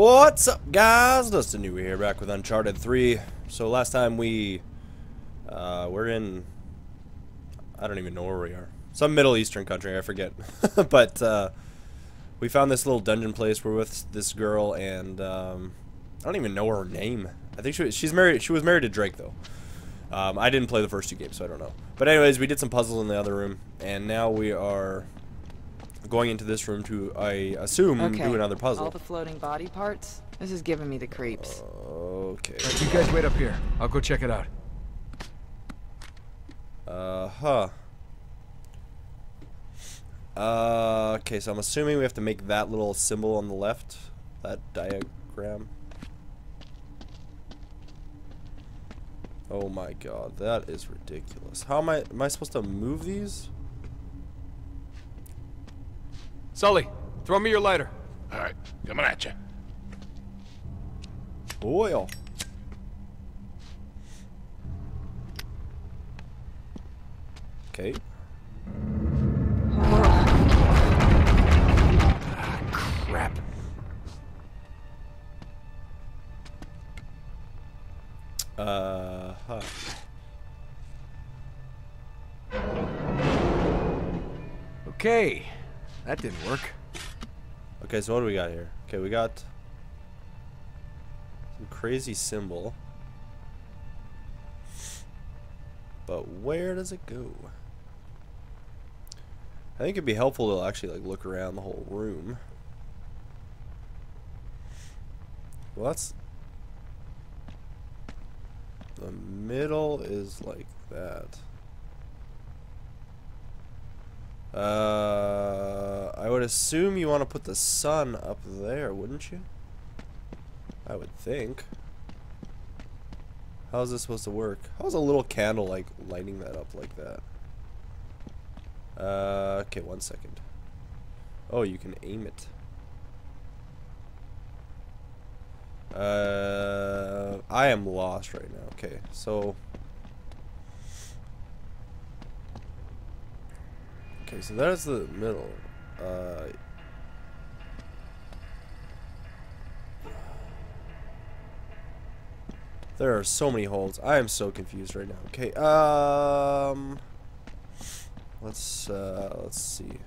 What's up, guys? Dustin Yewy here, back with Uncharted 3. So last time we, uh, we're in, I don't even know where we are. Some Middle Eastern country, I forget. but, uh, we found this little dungeon place. We're with this girl, and, um, I don't even know her name. I think she, she's married, she was married to Drake, though. Um, I didn't play the first two games, so I don't know. But anyways, we did some puzzles in the other room, and now we are going into this room to, I assume, Okay. do another puzzle. All the floating body parts. This is giving me the creeps. Okay. Alright, you guys wait up here. I'll go check it out. Uh huh. Uh, okay, so I'm assuming we have to make that little symbol on the left, that diagram. Oh my god, that is ridiculous. How am I, am I supposed to move these? Sully, throw me your lighter. All right, coming at you. Oil. Okay. Crap. Uh huh. Okay, that didn't work. Okay, so what do we got here? Okay, we got some crazy symbol. But where does it go? I think it'd be helpful to actually like look around the whole room. Well, that's the middle is like that. Uh, I would assume you want to put the sun up there, wouldn't you? I would think. How's this supposed to work? How's a little candle like lighting that up like that? Uh, okay, one second. Oh, you can aim it. Uh, I am lost right now. Okay, so. Okay, so that's the middle. Uh, there are so many holes. I am so confused right now. Okay, um, let's uh, let's see.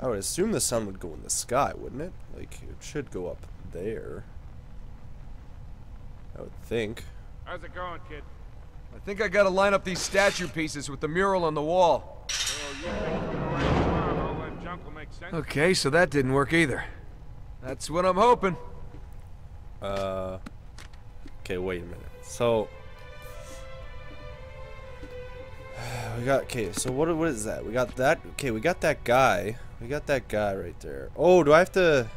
I would assume the sun would go in the sky, wouldn't it? Like it should go up there. I would think. How's it going, kid? I think I gotta line up these statue pieces with the mural on the wall. Okay, so that didn't work either. That's what I'm hoping. Uh, okay, wait a minute. So we got okay. So what what is that? We got that. Okay, we got that guy. We got that guy right there. Oh, do I have to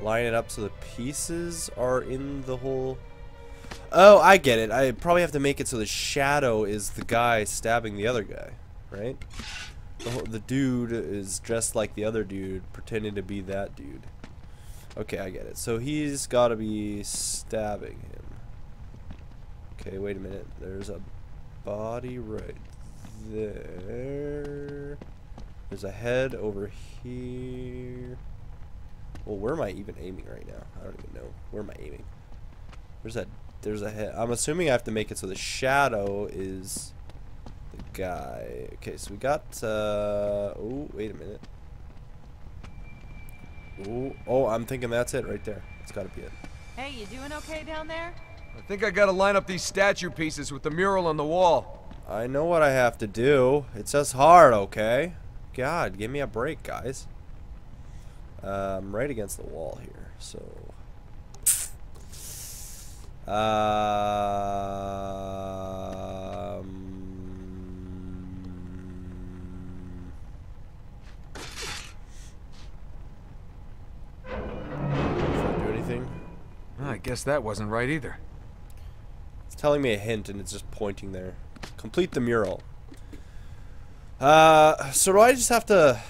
line it up so the pieces are in the whole? Oh, I get it. I probably have to make it so the shadow is the guy stabbing the other guy, right? The, the dude is dressed like the other dude, pretending to be that dude. Okay, I get it. So he's got to be stabbing him. Okay, wait a minute. There's a body right there. There's a head over here. Well, where am I even aiming right now? I don't even know. Where am I aiming? Where's that. There's a head. I'm assuming I have to make it so the shadow is the guy. Okay, so we got. Uh, oh, wait a minute. Ooh, oh, I'm thinking that's it right there. It's got to be it. Hey, you doing okay down there? I think I gotta line up these statue pieces with the mural on the wall. I know what I have to do. It's just hard, okay? God, give me a break, guys. Uh, I'm right against the wall here, so. Um, Does that do anything? I guess that wasn't right either. It's telling me a hint and it's just pointing there. Complete the mural. Uh, so do I just have to...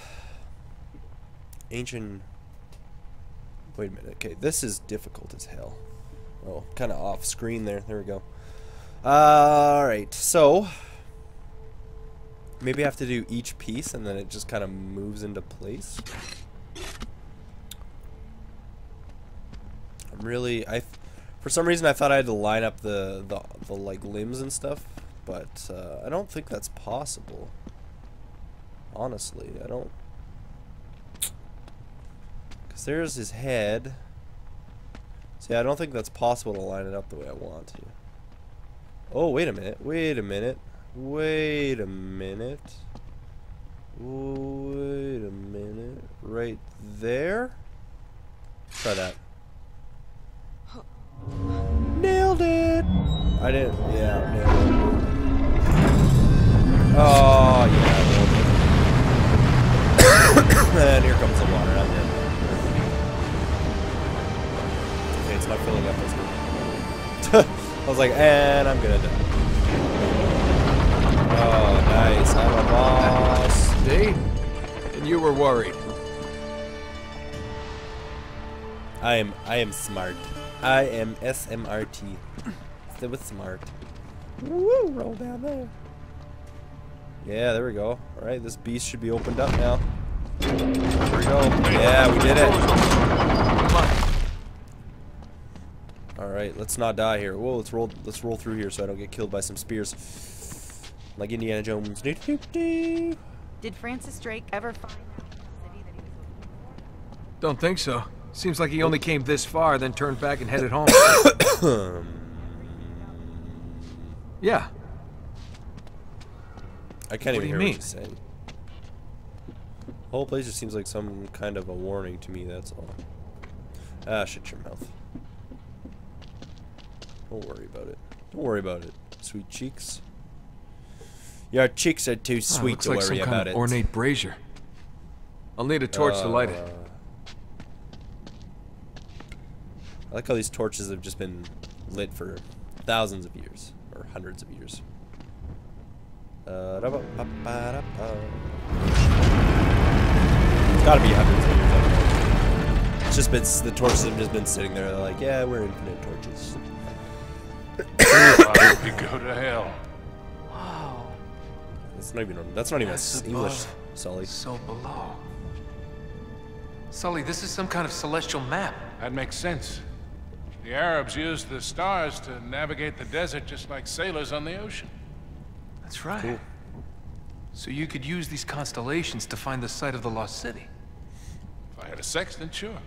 Ancient... Wait a minute. Okay, this is difficult as hell. Oh, kind of off screen there. There we go. Alright, so... Maybe I have to do each piece and then it just kind of moves into place. I'm really... I, For some reason I thought I had to line up the, the, the like, limbs and stuff. But uh, I don't think that's possible. Honestly, I don't... Because there's his head... See, I don't think that's possible to line it up the way I want to. Oh, wait a minute. Wait a minute. Wait a minute. Wait a minute. Right there? Try that. Nailed it! I didn't. Yeah, nailed it. Oh, yeah. and here comes the water. It's not filling up as good. I was like, and I'm gonna die. Oh, nice. I'm a boss. See? And you were worried. I am I am smart. I am SMRT. Still with smart. Woo! Roll down there. Yeah, there we go. Alright, this beast should be opened up now. There we go. Yeah, we did it. Alright, let's not die here. Whoa, let's roll let's roll through here so I don't get killed by some spears. Like Indiana Jones. Doo -doo -doo. Did Francis Drake ever find out the city that he was looking for? Don't think so. Seems like he only came this far, then turned back and headed home. yeah. I can't What even do you hear mean? what she's saying. The whole place just seems like some kind of a warning to me, that's all. Ah, shut your mouth. Don't worry about it. Don't worry about it, sweet cheeks. Your cheeks are too Oh, sweet looks to like worry some about kind it. of ornate brazier. I'll need a torch to light it. Uh, I like how these torches have just been lit for thousands of years, or hundreds of years. Uh, da- ba- ba- ba- da- It's gotta be hundreds of years. I don't know. It's just been the torches have just been sitting there. They're like, yeah, we're infinite torches. I you go to hell. Wow. That's not even. That's not even That's English, above. Sully. So below. Sully, this is some kind of celestial map. That makes sense. The Arabs used the stars to navigate the desert just like sailors on the ocean. That's right. Cool. So you could use these constellations to find the site of the lost city. If I had a sextant, sure.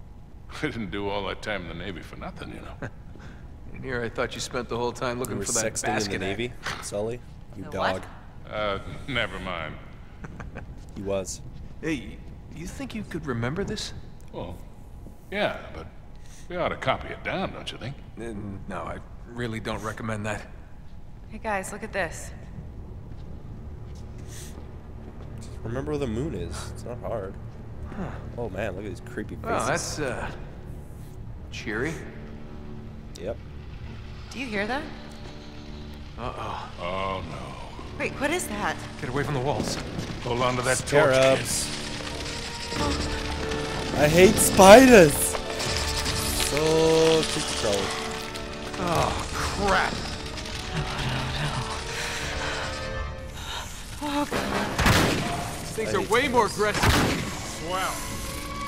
I didn't do all that time in the Navy for nothing, you know. And here I thought you spent the whole time looking for that sexting in the hat. Navy, Sully. You The dog. what? Uh, never mind. He was. Hey, you think you could remember this? Well, yeah, but we ought to copy it down, don't you think? Uh, No, I really don't recommend that. Hey guys, look at this. Remember where the moon is. It's not hard. Oh man, look at these creepy faces. Well, that's, uh, cheery. Yep. Do you hear that? Uh-oh. Oh, no. Wait, what is that? Get away from the walls. Hold on to that torch, kid. Scarabs. I hate spiders. So control. Oh, crap. Oh no! Oh god! These things are way more aggressive. Wow.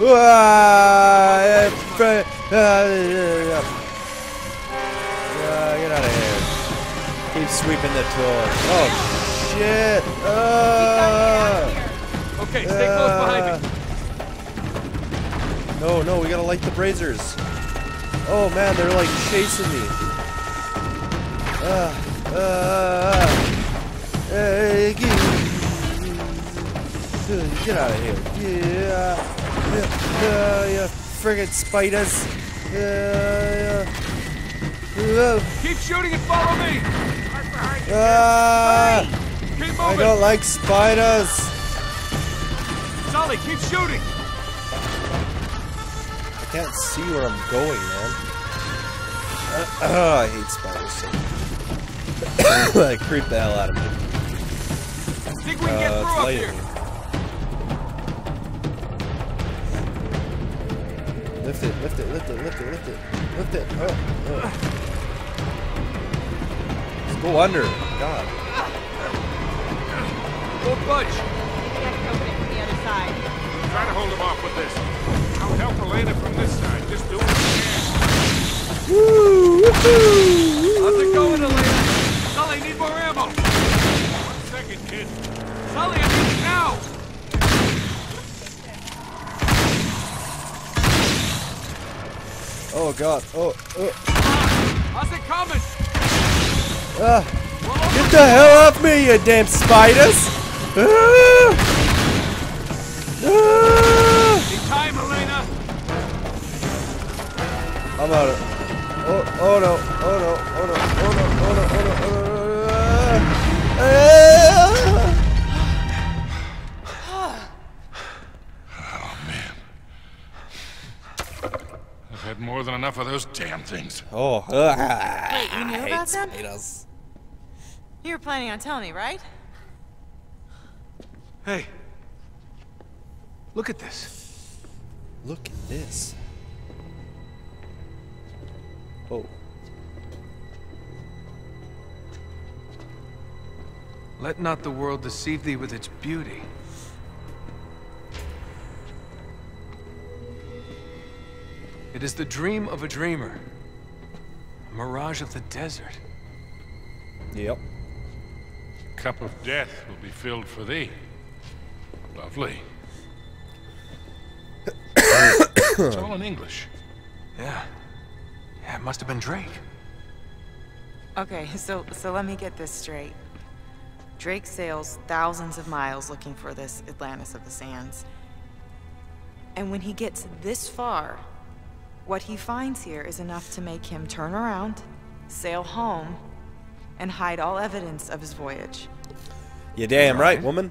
Ah, fr- ah, get out of here. Keep sweeping the torch. Oh shit. Ah. Okay, stay close behind me. No, no, we gotta light the braziers. Oh man, they're like chasing me. Ah, ah. Hey, get, get out of here. Yeah, yeah, yeah, yeah. friggin' spiders. Yeah, yeah. Keep shooting and follow me. Keep I don't like spiders. Sully, keep shooting. I can't see where I'm going, man. I hate spiders so much. they creep the hell out of me. I Think we can get Uh, through up here? Lift it, lift it, lift it, lift it, lift it, lift it. Oh, oh. Let's go under. God. Don't budge. Try to hold him off with this. I'll help Elena from this side. Just do what you can. How's it going, Elena? Sully, need more ammo. One second, kid. Sully, I need it now. Oh god. Oh. oh. How's it coming? Ah. Get the hell off me, you damn spiders! Ah. Need time, Elena. I'm out of. Oh, oh no! Oh no! Oh no! Oh no! Oh no! Oh no! Oh no! Ah. I've had more than enough of those damn things. Oh. Wait, you knew I hate about them? spiders. You were planning on telling me, right? Hey. Look at this. Look at this. Oh. Let not the world deceive thee with its beauty. It is the dream of a dreamer. A mirage of the desert. Yep. Cup of death will be filled for thee. Lovely. it's all in English. Yeah. Yeah, it must have been Drake. Okay, so so let me get this straight. Drake sails thousands of miles looking for this Atlantis of the Sands. And when he gets this far, what he finds here is enough to make him turn around, sail home, and hide all evidence of his voyage. You damn right, Right. woman.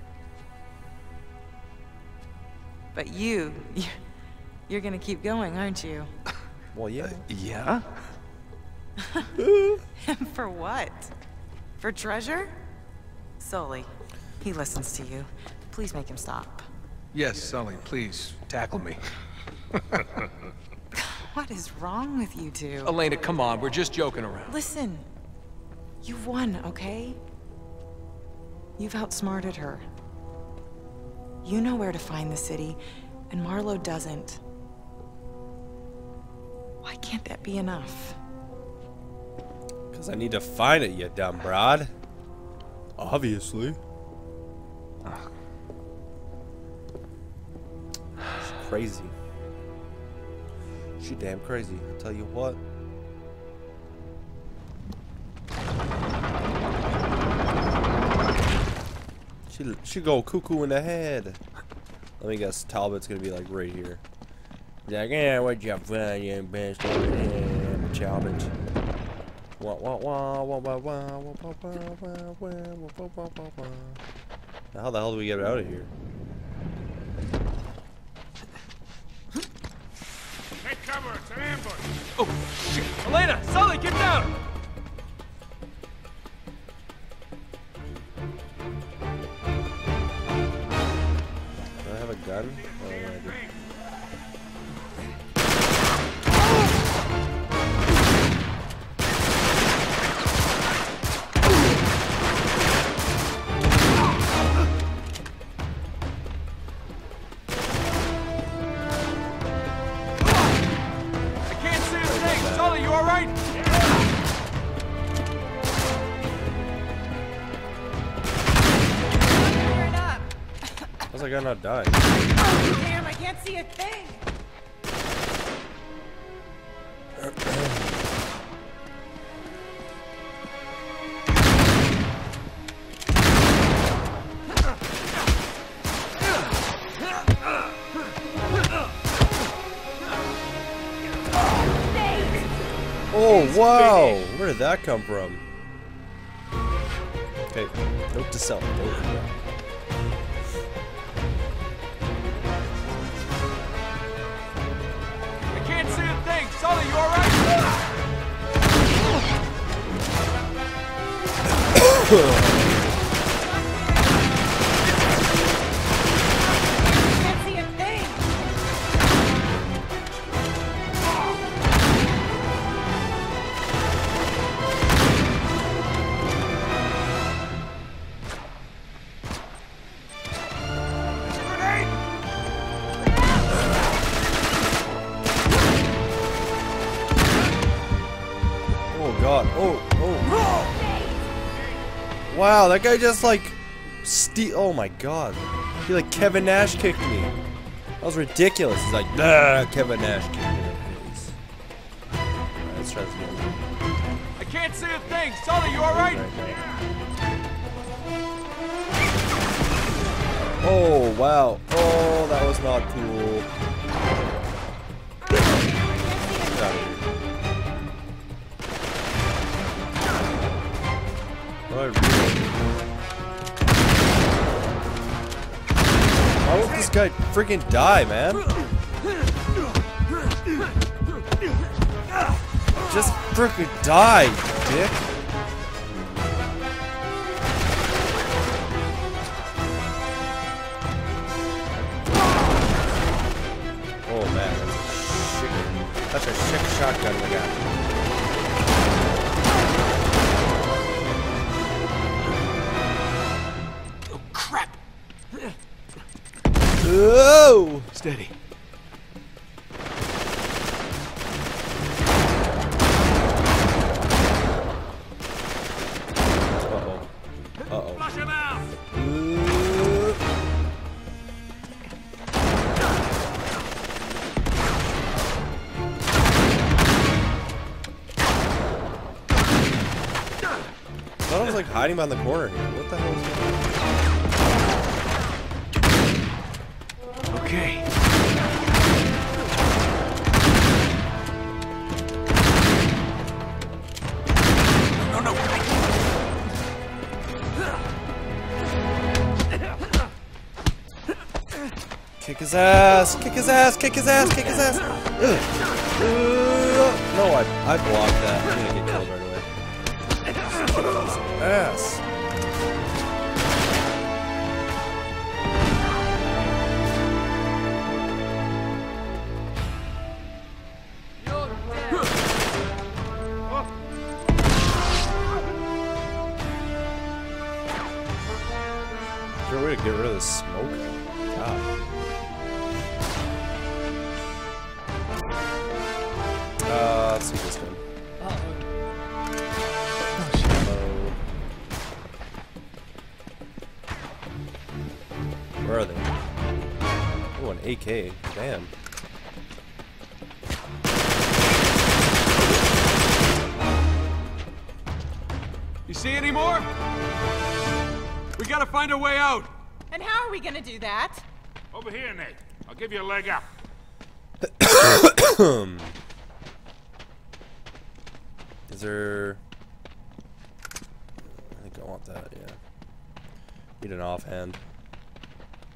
But you, you're gonna keep going, aren't you? Well, yeah. Uh, yeah? For what? For treasure? Sully, he listens to you. Please make him stop. Yes, Sully, please, tackle me. What is wrong with you two? Elena, come on, we're just joking around. Listen, you've won, okay? You've outsmarted her. You know where to find the city, and Marlowe doesn't. Why can't that be enough? Because I need to find it, you dumb broad. Obviously. She's crazy. She damn crazy. I tell you what. She she go cuckoo in the head. Let me guess. Talbot's gonna be like right here. He's like, yeah, what you find, you bastard? Yeah, Talbot. Wah wah wah wah wah wah wah wah wah wah wah wah wah wah wah wah. Now How the hell do we get out of here? Take cover, it's an ambush. Oh, shit. Elena, Sully, get down. Not die? Damn, I can't see a thing! Oh wow! Where did that come from? Okay, note to self. Huh. Wow, that guy just like ste- Oh my god. He like Kevin Nash kicked me. That was ridiculous. He's like, nah, Kevin Nash kicked me in the face. Alright, let's try this again. I can't see a thing. Sully, you alright? Oh, wow. Oh, that was not cool. Get out of here. Oh, I really- Why won't this guy freaking die, man? Just freaking die, dick. Steady. Uh-oh. Uh-oh. Flush him out! Ooh. Thought I was like hiding behind the corner here. What the hell is his ass! Kick his ass! Kick his ass! Kick his ass! No, I, I blocked that. I'm gonna get killed right away. Ass! Is there a way to get rid of the smoke? AK. Damn. You see any more? We gotta find a way out. And how are we gonna do that? Over here, Nate. I'll give you a leg up. Is there... I think I want that, yeah. Need an offhand.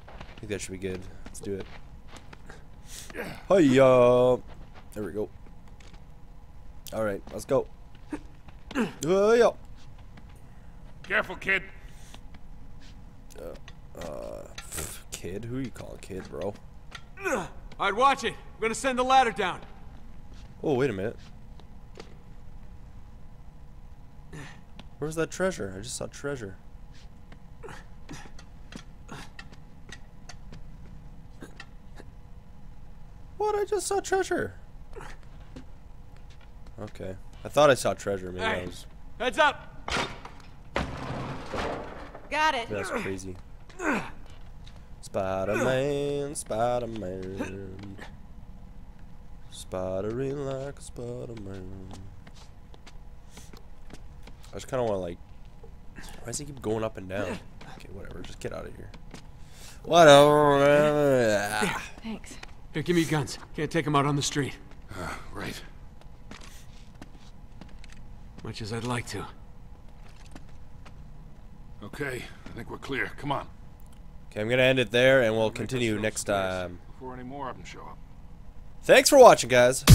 I think that should be good. Let's do it. Hiya! There we go. Alright, let's go. Hiya! Careful, kid. Uh, pff, kid? Who you calling kid, bro? Alright, watch it. I'm gonna send the ladder down. Oh, wait a minute. Where's that treasure? I just saw treasure. What? I just saw treasure. Okay. I thought I saw treasure. Maybe I was. Heads up! Got it. That's crazy. Spider Man, Spider Man. Spidering like a Spider Man. I just kind of want to, like. Why does he keep going up and down? Okay, whatever. Just get out of here. Whatever. Thanks. Here, give me your guns. Can't take them out on the street. Ah, right. Much as I'd like to. Okay, I think we're clear. Come on. Okay, I'm going to end it there, and we'll continue next time. Before any more of them show up. Thanks for watching, guys.